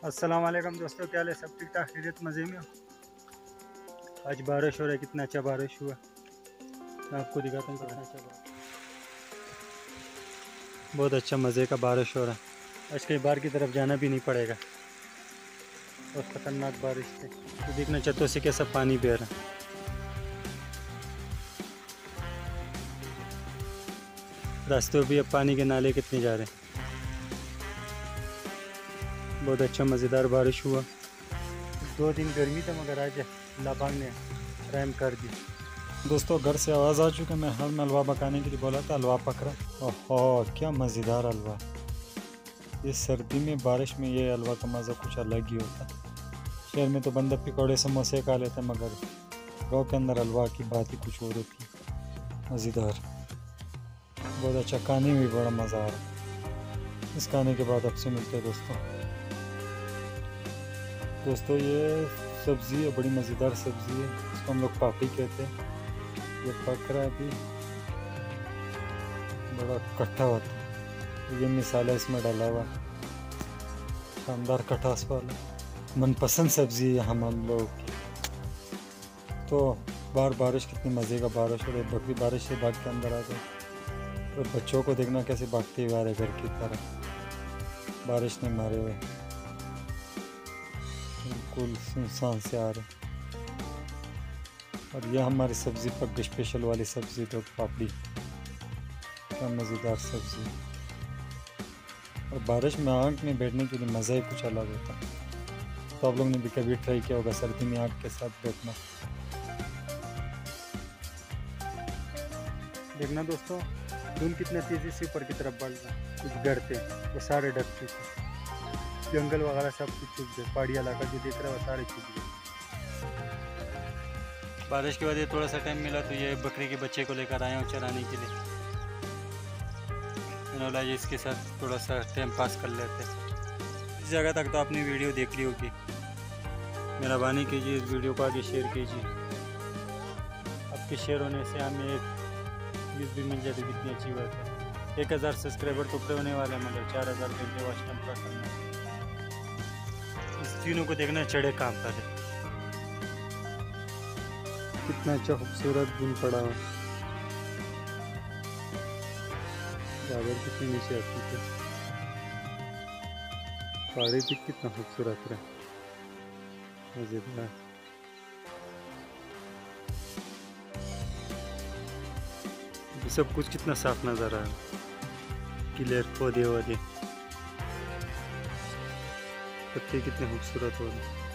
अस्सलाम वालेकुम दोस्तों, क्या हाल है? सब ठीक ठाक खैरियत, मज़े में आज बारिश हो रहा है, कितना अच्छा बारिश हुआ। मैं आपको दिखाता हूँ कितना अच्छा बहुत अच्छा मज़े का बारिश हो रहा है। आज कहीं बाहर की तरफ़ जाना भी नहीं पड़ेगा। बहुत ख़तरनाक बारिश थी। तो देखना छतों से कैसा पानी बह रहा है। रास्तों भी अब पानी के नाले कितने जा रहे हैं। बहुत अच्छा मज़ेदार बारिश हुआ। दो दिन गर्मी था, मगर आज लाभांग ने रहम कर दी। दोस्तों, घर से आवाज़ आ चुका मैं हल में हलवा पकाने के लिए बोला था, हलवा पक रहा ओहो, क्या मज़ेदार हलवा। ये सर्दी में, बारिश में ये हलवा का मज़ा कुछ अलग ही होता। शहर में तो बंदा पकौड़े, समोसे खा लेता, मगर गाँव के अंदर हलवा की बात ही कुछ और होती। मज़ेदार। बहुत अच्छा खाने में भी बड़ा मज़ा आ रहा है। इस खाने के बाद आपसे मिलते हैं, दोस्तों। दोस्तों, ये सब्ज़ी है, बड़ी मज़ेदार सब्ज़ी है। इसको हम लोग पापड़ी कहते हैं। ये पक रहा है अभी बड़ा कट्ठा होता है। ये मिसाला इसमें डाला हुआ शानदार कटास वाला मनपसंद सब्ज़ी है हम हम लोग की। तो बार बारिश, कितनी मज़े का बारिश हो रही है बकरी बारिश से भाग के अंदर आ जाए और बच्चों को देखना कैसे भागते हुए आ रहे घर की तरह। बारिश ने मारे हुए। बिल्कुल सुनसान से आ रहे और यह हमारी सब्ज़ी पक गई स्पेशल वाली सब्ज़ी तो पापड़ी क्या मज़ेदार सब्ज़ी। और बारिश में आँख में बैठने के लिए मज़ा ही कुछ अलग होता है। तो आप लोगों ने भी कभी ट्राई किया होगा सर्दी में आँख के साथ बैठना। देखना दोस्तों धुंध कितना तेज़ी से ऊपर की तरफ़ बढ़ है कुछ गढ़ते वो सारे ढक चुके जंगल वगैरह सब कुछ छुप गए पहाड़ी इलाका जो देख रहे हो सारे छुप गए बारिश के बाद ये थोड़ा सा टाइम मिला तो ये बकरी के बच्चे को लेकर आए हूँ चराने के लिए। मैंने जी इसके साथ थोड़ा सा टाइम पास कर लेते इस जगह तक तो आपने वीडियो देख ली होगी। मेहरबानी कीजिए इस वीडियो को आगे शेयर कीजिए। आपके शेयर होने से हमें एक भी मिल जाए तो कितनी अच्छी बात है। एक हज़ार सब्सक्राइबर तो पूरे होने वाले हैं, मगर चार हज़ार घंटे वॉच टाइम पूरा करना इस तीनों को देखना चढ़े काम पर। है कितना अच्छा खूबसूरत दिन पड़ा। हुआ चादर कितनी नीचे आती है पहाड़ी भी कितना खूबसूरत रहा। मज़ेदार सब कुछ कितना साफ़ नज़र आ क्लियर पौधे वाले। पत्ते कितने खूबसूरत हो रहे हैं